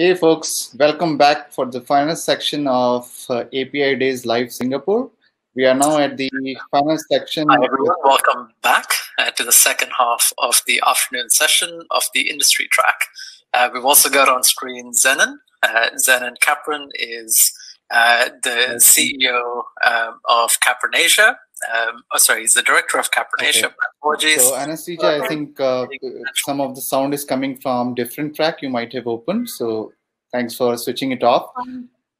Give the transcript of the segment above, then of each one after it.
Hey folks, welcome back for the final section of uh, API Days Live Singapore. We are now at the final section. Hi everyone, welcome back uh, to the second half of the afternoon session of the industry track. Uh, we've also got on screen Zenon. Uh, Zenon Kapran is uh, the CEO um, of Kapran Asia. Um, oh, sorry, he's the director of Kapran Okay. Apologies. So Anastasija, I think uh, some of the sound is coming from different track you might have opened. So thanks for switching it off.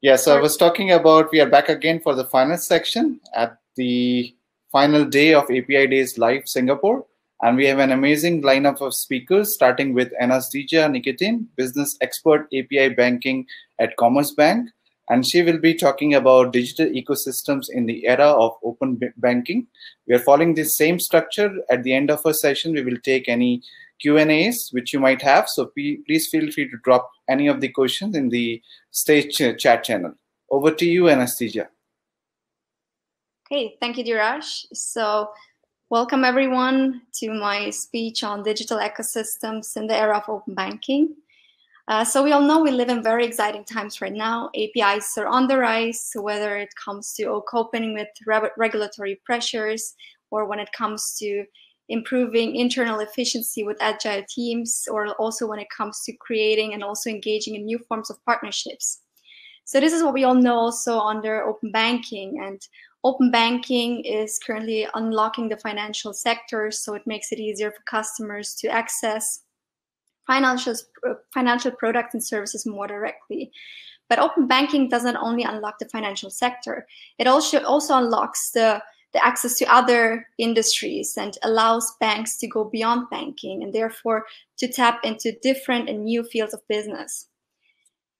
Yeah, so I was talking about we are back again for the final section at the final day of API Days Live Singapore. And we have an amazing lineup of speakers, starting with Anastasija Nikitin, business expert API banking at Commerzbank. And she will be talking about digital ecosystems in the era of open banking. We are following this same structure. At the end of our session, we will take any Q&As which you might have. So please feel free to drop any of the questions in the stage ch- chat channel. Over to you, Anastasija. Okay, thank you, Dhiraj. So, welcome everyone to my speech on digital ecosystems in the era of open banking. Uh, so, we all know we live in very exciting times right now. APIs are on the rise, whether it comes to coping with re- regulatory pressures or when it comes to improving internal efficiency with agile teams, or also when it comes to creating and also engaging in new forms of partnerships. So this is what we all know also under open banking and open banking is currently unlocking the financial sector so it makes it easier for customers to access financial financial products and services more directly. But open banking doesn't only unlock the financial sector; it also also unlocks the the access to other industries and allows banks to go beyond banking and therefore to tap into different and new fields of business.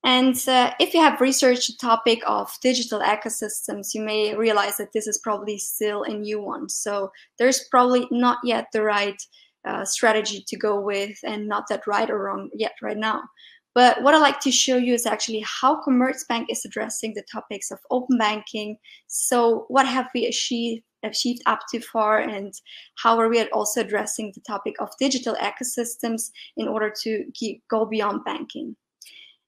And uh, if you have researched the topic of digital ecosystems, you may realize that this is probably still a new one. So there's probably not yet the right uh, strategy to go with and not that right or wrong yet right now. But what I'd like to show you is actually how Commerzbank is addressing the topics of open banking. So what have we achieved, achieved up to far and how are we also addressing the topic of digital ecosystems in order to keep, go beyond banking.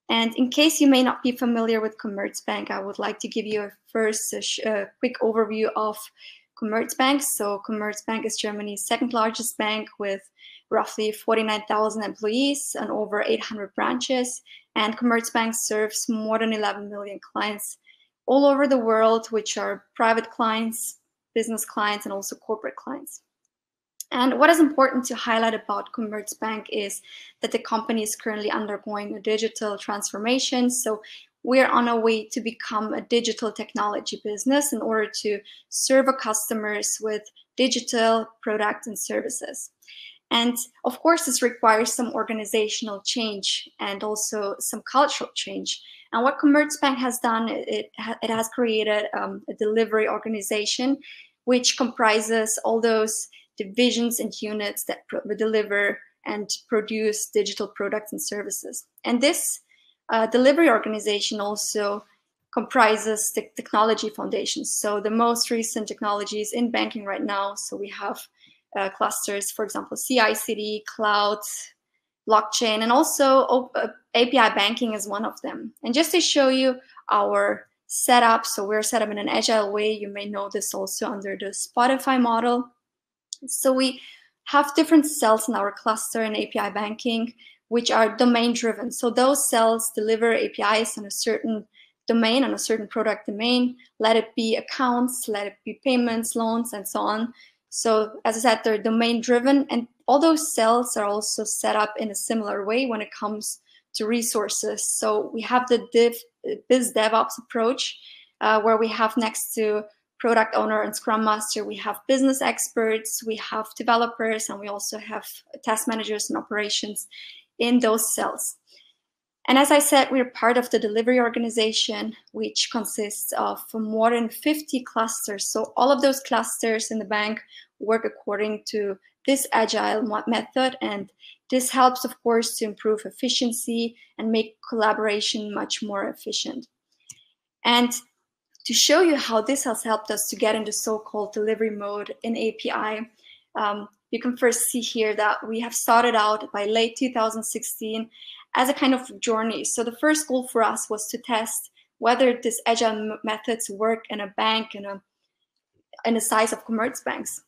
And in case you may not be familiar with Commerzbank, I would like to give you a first a quick overview of Commerzbank. So Commerzbank is Germany's second largest bank with roughly 49,000 employees and over 800 branches. And Commerzbank serves more than 11 million clients all over the world, which are private clients, business clients, and also corporate clients. And what is important to highlight about Commerzbank is that the company is currently undergoing a digital transformation. So we're on our way to become a digital technology business in order to serve our customers with digital products and services. And of course, this requires some organizational change and also some cultural change. And what Commerzbank has done, it, it has created um, a delivery organization which comprises all those divisions and units that deliver and produce digital products and services. And this uh, delivery organization also comprises the technology foundations. So the most recent technologies in banking right now. So we have uh, clusters, for example, CI/CD, cloud, blockchain, and also uh, API banking is one of them. And just to show you our setup, so we're set up in an agile way. You may know this also under the Spotify model. So we have different cells in our cluster in API banking, which are domain driven. So those cells deliver APIs on a certain domain, on a certain product domain, let it be accounts, let it be payments, loans, and so on. So as I said, they're domain driven and all those cells are also set up in a similar way when it comes to resources. So we have the div, biz DevOps approach uh, where we have next to product owner and scrum master, we have business experts, we have developers, and we also have test managers and operations in those cells. And as I said, we're part of the delivery organization, which consists of more than 50 clusters. So all of those clusters in the bank work according to this agile method. And this helps, of course, to improve efficiency and make collaboration much more efficient. And to show you how this has helped us to get into so-called delivery mode in API, um, you can first see here that we have started out by late 2016 as a kind of journey. So the first goal for us was to test whether these agile methods work in a bank in a in the size of Commerzbanks.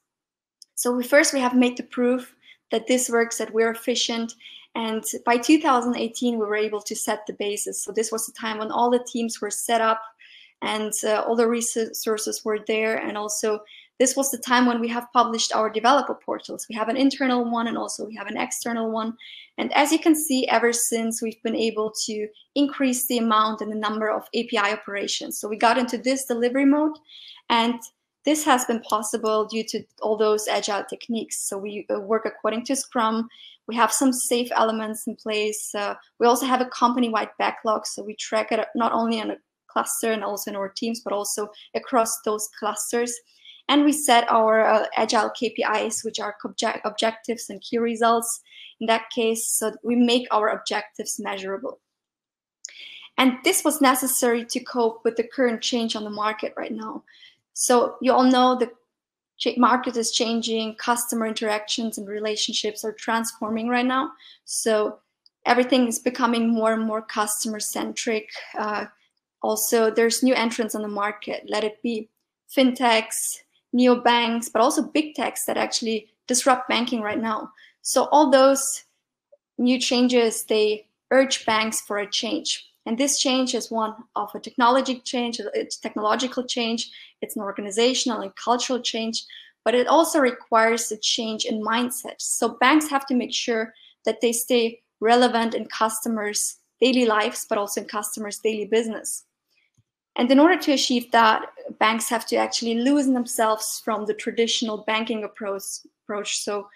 So we first we have made the proof that this works, that we're efficient. And by 2018, we were able to set the basis. So this was the time when all the teams were set up and uh, all the resources were there. And also this was the time when we have published our developer portals. We have an internal one and also we have an external one. And as you can see, ever since we've been able to increase the amount and the number of API operations. So we got into this delivery mode and this has been possible due to all those agile techniques. So we uh, work according to Scrum. We have some SAFe elements in place. Uh, we also have a company-wide backlog, so we track it not only on a cluster and also in our teams, but also across those clusters. And we set our uh, agile KPIs, which are object objectives and key results in that case, so we make our objectives measurable. And this was necessary to cope with the current change on the market right now. So you all know the market is changing, customer interactions and relationships are transforming right now. So everything is becoming more and more customer centric. Uh, also, there's new entrants on the market. Let it be fintechs, neobanks, but also big techs that actually disrupt banking right now. So all those new changes, they urge banks for a change. And this change is one of a technology change, it's technological change, it's an organizational and cultural change, but it also requires a change in mindset. So banks have to make sure that they stay relevant in customers' daily lives, but also in customers' daily business. And in order to achieve that, banks have to actually loosen themselves from the traditional banking approach. approach. So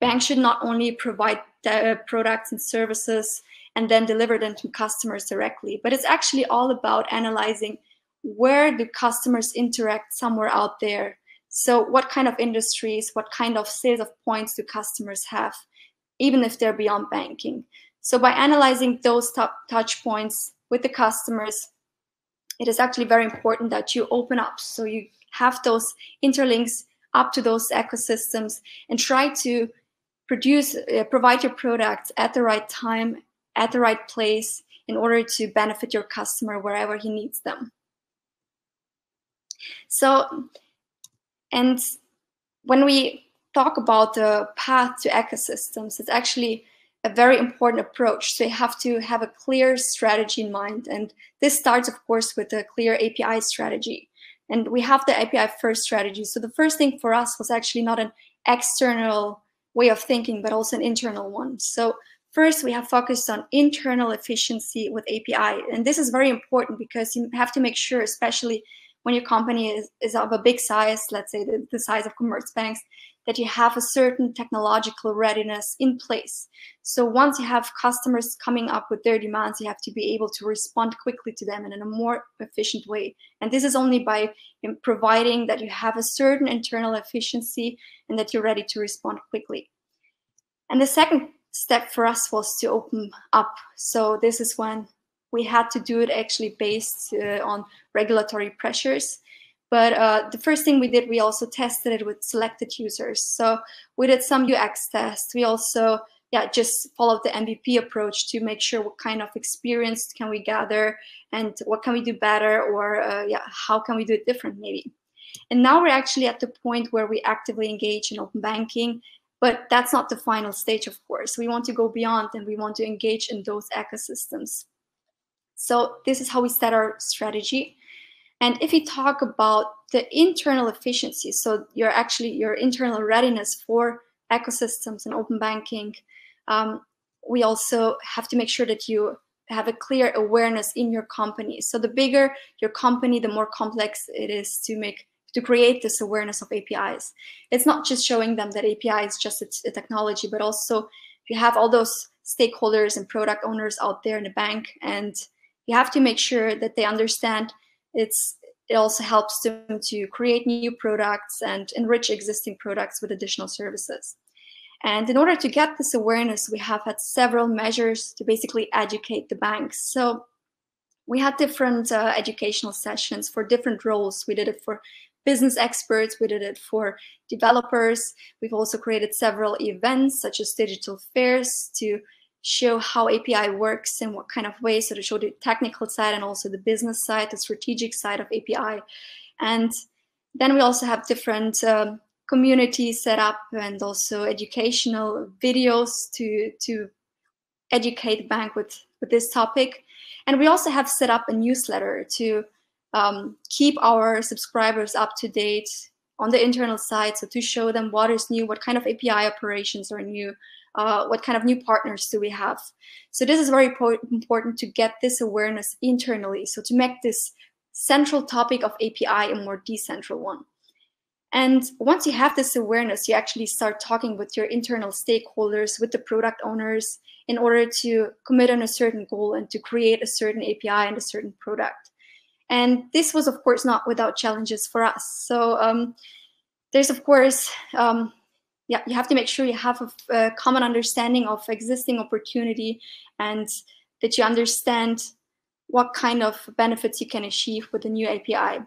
banks should not only provide uh, products and services and then deliver them to customers directly. But it's actually all about analyzing where do customers interact somewhere out there. So what kind of industries, what kind of sales of points do customers have, even if they're beyond banking. So by analyzing those top touch points with the customers, it is actually very important that you open up. So you have those interlinks up to those ecosystems and try to produce, uh, provide your products at the right time at the right place in order to benefit your customer wherever he needs them. So, and when we talk about the path to ecosystems, it's actually a very important approach. So you have to have a clear strategy in mind. And this starts, of course, with a clear API strategy. And we have the API first strategy. So the first thing for us was actually not an external way of thinking, but also an internal one. So First, we have focused on internal efficiency with API. And this is very important because you have to make sure, especially when your company is, is of a big size, let's say the, the size of Commerzbanks, that you have a certain technological readiness in place. So once you have customers coming up with their demands, you have to be able to respond quickly to them and in a more efficient way. And this is only by um, providing that you have a certain internal efficiency and that you're ready to respond quickly. And the second step for us was to open up. So this is when we had to do it actually based uh, on regulatory pressures. But uh, the first thing we did, we also tested it with selected users. So we did some UX tests. We also yeah, just followed the MVP approach to make sure what kind of experience can we gather and what can we do better or uh, yeah, how can we do it different maybe. And now we're actually at the point where we actively engage in open banking but that's not the final stage, of course. We want to go beyond and we want to engage in those ecosystems. So this is how we set our strategy. And if we talk about the internal efficiency, so your actually your internal readiness for ecosystems and open banking, um, we also have to make sure that you have a clear awareness in your company. So the bigger your company, the more complex it is to make to create this awareness of APIs. It's not just showing them that API is just a, a technology, but also you have all those stakeholders and product owners out there in the bank, and you have to make sure that they understand it's it also helps them to create new products and enrich existing products with additional services. And in order to get this awareness, we have had several measures to basically educate the banks. So we had different uh, educational sessions for different roles. We did it for business experts. We did it for developers. We've also created several events such as digital fairs to show how API works and what kind of way. So to show the technical side and also the business side, the strategic side of API. And then we also have different um, communities set up and also educational videos to, to educate the bank with, with this topic. And we also have set up a newsletter to um, keep our subscribers up to date on the internal side. So to show them what is new, what kind of API operations are new, uh, what kind of new partners do we have. So this is very important to get this awareness internally. So to make this central topic of API a more decentral one. And once you have this awareness, you actually start talking with your internal stakeholders, with the product owners, in order to commit on a certain goal and to create a certain API and a certain product. And this was, of course, not without challenges for us. So um, there's, of course, um, yeah, you have to make sure you have a, a, common understanding of existing opportunity and that you understand what kind of benefits you can achieve with the new API.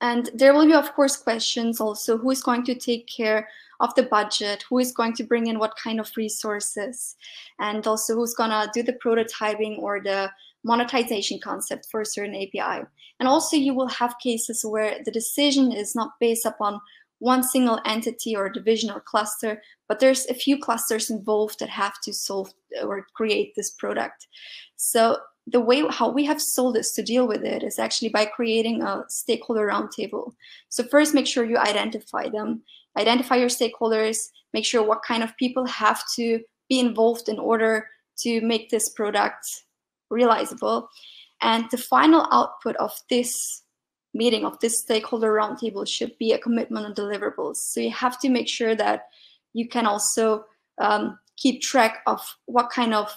And there will be, of course, questions also who is going to take care of the budget, who is going to bring in what kind of resources, and also who's going to do the prototyping or the monetization concept for a certain API. And also you will have cases where the decision is not based upon one single entity or division or cluster, but there's a few clusters involved that have to solve or create this product. So the way how we have sold this to deal with it is actually by creating a stakeholder roundtable. So first make sure you identify them, identify your stakeholders, make sure what kind of people have to be involved in order to make this product realizable. And the final output of this meeting, of this stakeholder roundtable, should be a commitment on deliverables. So you have to make sure that you can also um, keep track of what kind of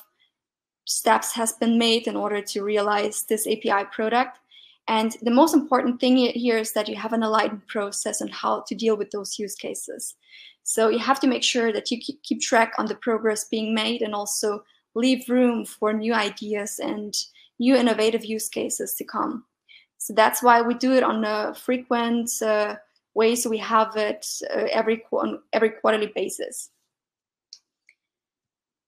steps has been made in order to realize this API product. And the most important thing here is that you have an aligned process on how to deal with those use cases. So you have to make sure that you keep track on the progress being made and also leave room for new ideas and new innovative use cases to come. So that's why we do it on a frequent uh, way. So we have it uh, every on every quarterly basis.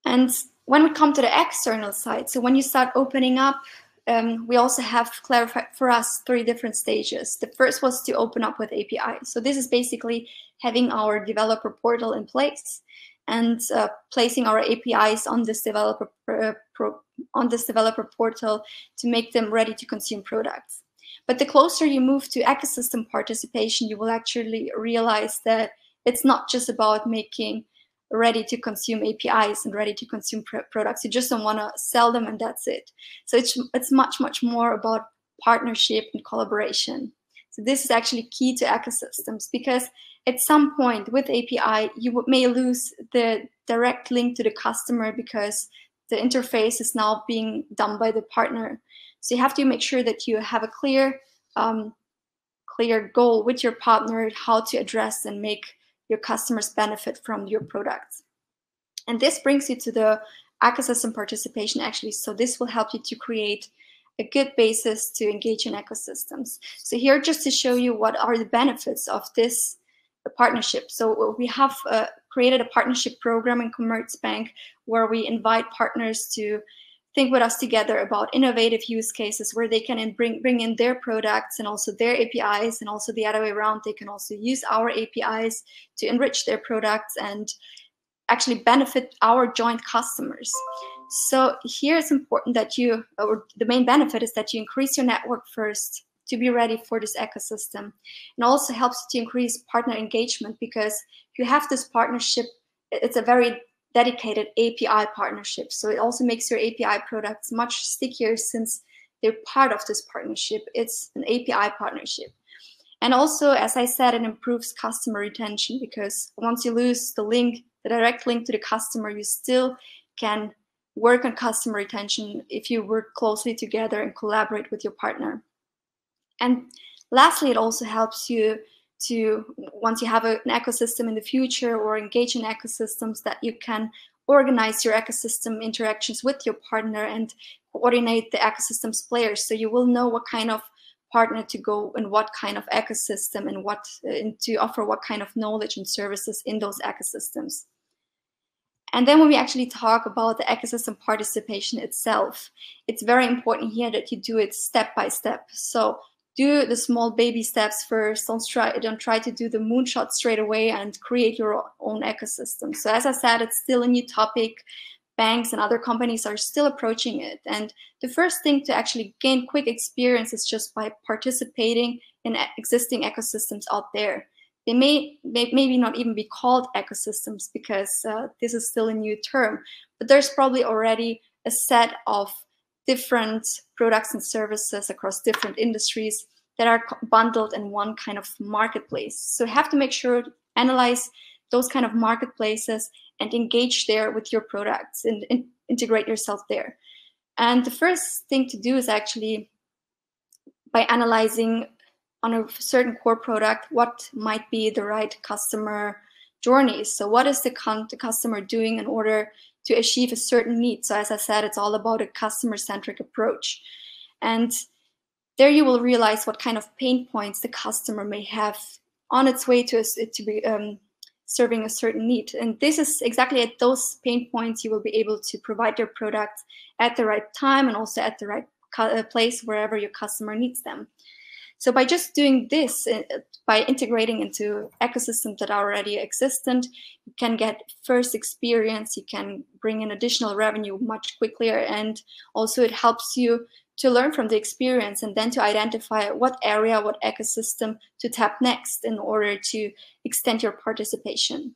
And when we come to the external side, so when you start opening up, um, we also have clarified for us three different stages. The first was to open up with API. So this is basically having our developer portal in place and uh, placing our APIs on this developer uh, on this developer portal to make them ready to consume products. But the closer you move to ecosystem participation, you will actually realize that it's not just about making ready to consume APIs and ready to consume pr products. You just don't want to sell them and that's it. So it's it's much much more about partnership and collaboration. So this is actually key to ecosystems because at some point with API, you may lose the direct link to the customer because the interface is now being done by the partner. So you have to make sure that you have a clear, um, clear goal with your partner, how to address and make your customers benefit from your products. And this brings you to the ecosystem participation actually. So this will help you to create a good basis to engage in ecosystems. So here just to show you what are the benefits of this partnership. So we have uh, created a partnership program in Commerzbank where we invite partners to think with us together about innovative use cases where they can bring, bring in their products and also their APIs and also the other way around. They can also use our APIs to enrich their products and actually benefit our joint customers. So here it's important that you, or the main benefit is that you increase your network first to be ready for this ecosystem. And also helps to increase partner engagement because you have this partnership, it's a very dedicated API partnership. So it also makes your API products much stickier since they're part of this partnership. It's an API partnership. And also, as I said, it improves customer retention because once you lose the link, the direct link to the customer, you still can work on customer retention if you work closely together and collaborate with your partner. And lastly, it also helps you to, once you have a, an ecosystem in the future or engage in ecosystems, that you can organize your ecosystem interactions with your partner and coordinate the ecosystems players. So you will know what kind of partner to go and what kind of ecosystem and what and to offer what kind of knowledge and services in those ecosystems. And then when we actually talk about the ecosystem participation itself, it's very important here that you do it step by step. So do the small baby steps first. Don't try, don't try to do the moonshot straight away and create your own ecosystem. So as I said, it's still a new topic. Banks and other companies are still approaching it. And the first thing to actually gain quick experience is just by participating in existing ecosystems out there. They may, may maybe not even be called ecosystems because uh, this is still a new term, but there's probably already a set of different products and services across different industries that are bundled in one kind of marketplace. So you have to make sure to analyze those kind of marketplaces and engage there with your products and, and integrate yourself there. And the first thing to do is actually by analyzing on a certain core product what might be the right customer journey. So what is the, the customer doing in order to achieve a certain need. So as I said, it's all about a customer-centric approach. And there you will realize what kind of pain points the customer may have on its way to, to be um, serving a certain need. And this is exactly at those pain points you will be able to provide your product at the right time and also at the right uh, place wherever your customer needs them. So by just doing this, uh, by integrating into ecosystems that are already existent, you can get first experience, you can bring in additional revenue much quicker, and also it helps you to learn from the experience and then to identify what area, what ecosystem to tap next in order to extend your participation.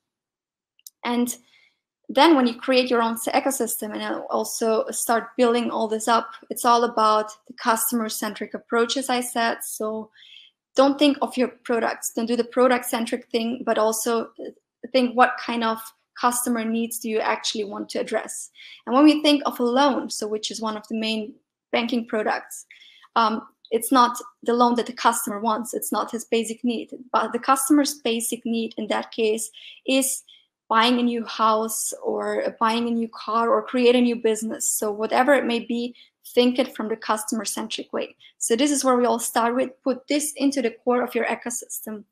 And then when you create your own ecosystem and also start building all this up, it's all about the customer-centric approach, as I said. So don't think of your products, don't do the product-centric thing, but also think what kind of customer needs do you actually want to address. And when we think of a loan, so which is one of the main banking products, um, it's not the loan that the customer wants, it's not his basic need, but the customer's basic need in that case is buying a new house or buying a new car or create a new business. So whatever it may be, think it from the customer centric way. So this is where we all start with, put this into the core of your ecosystem.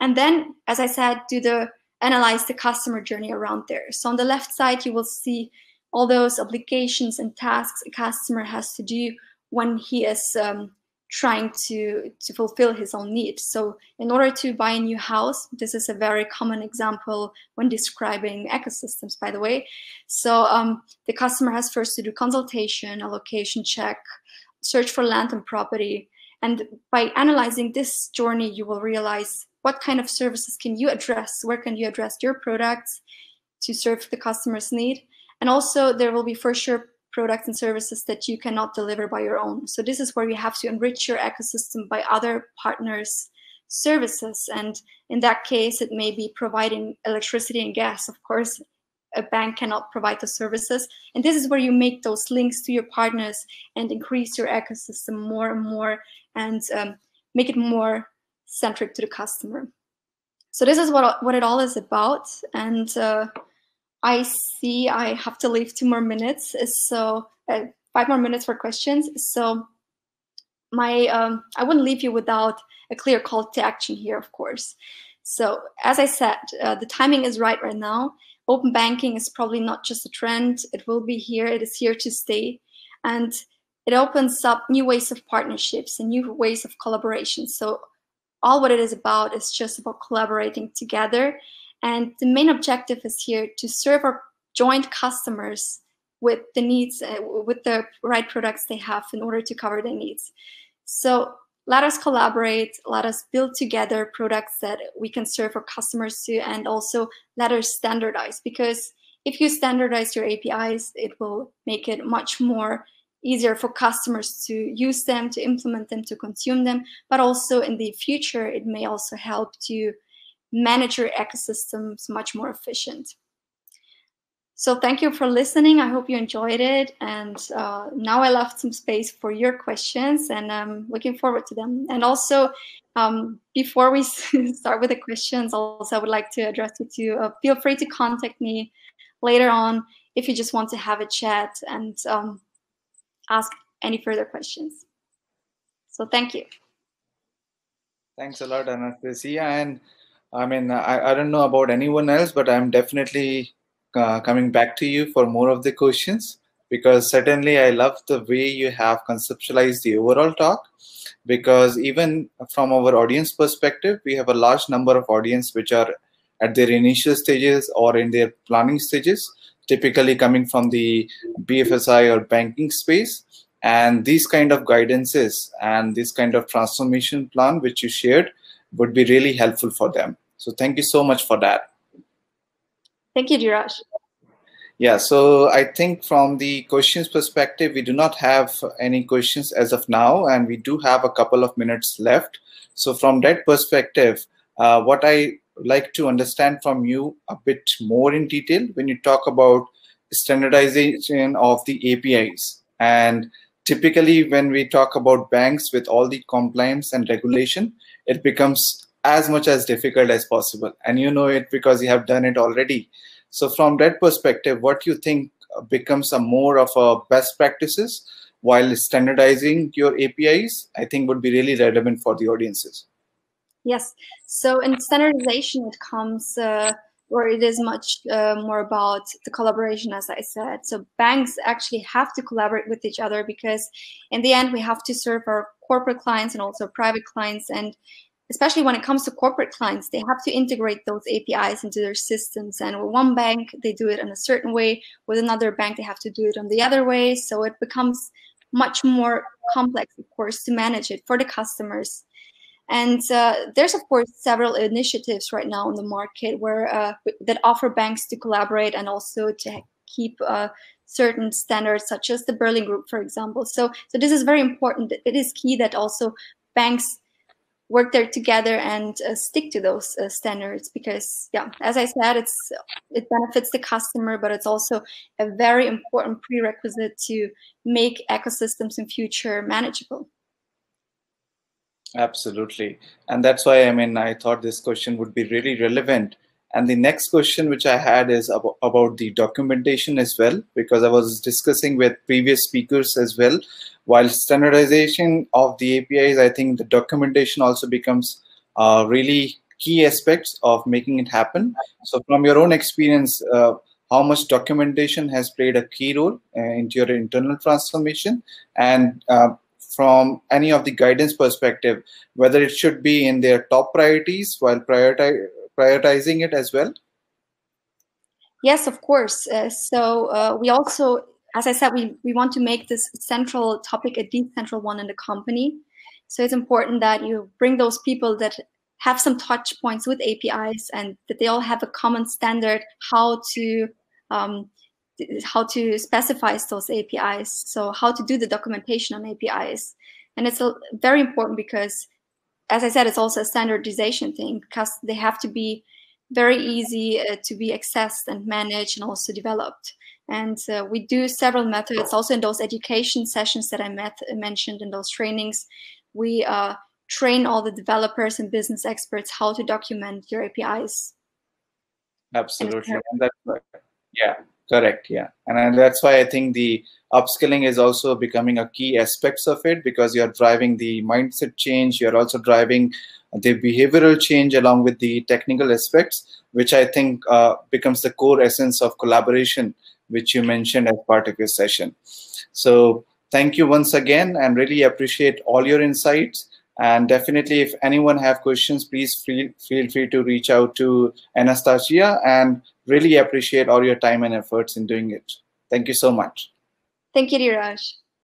And then, as I said, do the analyze the customer journey around there. So on the left side, you will see all those obligations and tasks a customer has to do when he is um, trying to, to fulfill his own needs. So in order to buy a new house, this is a very common example when describing ecosystems, by the way. So um, the customer has first to do consultation, a location check, search for land and property. And by analyzing this journey, you will realize what kind of services can you address, where can you address your products to serve the customer's need. And also there will be for sure products and services that you cannot deliver by your own. So this is where you have to enrich your ecosystem by other partners' services. And in that case, it may be providing electricity and gas. Of course, a bank cannot provide the services. And this is where you make those links to your partners and increase your ecosystem more and more and um, make it more centric to the customer. So this is what, what it all is about. And uh, I see I have to leave two more minutes, so uh, five more minutes for questions. So my um, I wouldn't leave you without a clear call to action here, of course. So as I said, uh, the timing is right right now. Open banking is probably not just a trend. It will be here. It is here to stay. And it opens up new ways of partnerships and new ways of collaboration. So all what it is about is just about collaborating together and the main objective is here to serve our joint customers with the needs, uh, with the right products they have in order to cover their needs. So let us collaborate, let us build together products that we can serve our customers to, and also let us standardize. Because if you standardize your APIs, it will make it much more easier for customers to use them, to implement them, to consume them. But also in the future, it may also help to manage your ecosystems much more efficient. So thank you for listening. I hope you enjoyed it. And uh, now I left some space for your questions and I'm looking forward to them. And also, um, before we start with the questions, also I would like to address you to uh, feel free to contact me later on if you just want to have a chat and um, ask any further questions. So thank you. Thanks a lot, Anastasija. And I mean, I, I don't know about anyone else, but I'm definitely uh, coming back to you for more of the questions because certainly I love the way you have conceptualized the overall talk because even from our audience perspective, we have a large number of audience which are at their initial stages or in their planning stages, typically coming from the BFSI or banking space. And these kind of guidances and this kind of transformation plan which you shared would be really helpful for them. So thank you so much for that. Thank you, Dhiraj. Yeah, so I think from the questions perspective, we do not have any questions as of now, and we do have a couple of minutes left. So from that perspective, uh, what I like to understand from you a bit more in detail when you talk about standardization of the APIs. And typically when we talk about banks with all the compliance and regulation, it becomes as much as difficult as possible. And you know it because you have done it already. So from that perspective, what you think becomes a more of a best practices while standardizing your APIs, I think would be really relevant for the audiences. Yes. So in standardization, it comes, uh, or it is much uh, more about the collaboration, as I said. So banks actually have to collaborate with each other because in the end, we have to serve our corporate clients and also private clients. And especially when it comes to corporate clients, they have to integrate those APIs into their systems. And with one bank, they do it in a certain way. With another bank, they have to do it on the other way. So it becomes much more complex, of course, to manage it for the customers. And uh, there's, of course, several initiatives right now in the market where uh, that offer banks to collaborate and also to keep uh, certain standards, such as the Berlin Group, for example. So, so this is very important. It is key that also banks work there together and uh, stick to those uh, standards because yeah as i said it's it benefits the customer but it's also a very important prerequisite to make ecosystems in future manageable. Absolutely. And that's why i mean i thought this question would be really relevant and the next question which i had is about, about the documentation as well because i was discussing with previous speakers as well while standardization of the APIs, I think the documentation also becomes uh, really key aspects of making it happen. So from your own experience, uh, how much documentation has played a key role uh, into your internal transformation and uh, from any of the guidance perspective, whether it should be in their top priorities while prioritize, prioritizing it as well? Yes, of course. Uh, so uh, we also as I said, we, we want to make this central topic a decentral one in the company. So it's important that you bring those people that have some touch points with APIs and that they all have a common standard how to um, how to specify those APIs. So how to do the documentation on APIs. And it's very important because, as I said, it's also a standardization thing because they have to be very easy uh, to be accessed and managed and also developed. And uh, we do several methods also in those education sessions that I met, mentioned in those trainings. We uh, train all the developers and business experts how to document your APIs. Absolutely. And that's yeah, correct. Yeah. And that's why I think the upskilling is also becoming a key aspects of it because you're driving the mindset change. You're also driving the behavioral change along with the technical aspects, which I think uh, becomes the core essence of collaboration which you mentioned as part of your session. So thank you once again and really appreciate all your insights. And definitely, if anyone have questions, please feel, feel free to reach out to Anastasija and really appreciate all your time and efforts in doing it. Thank you so much. Thank you, Dhiraj.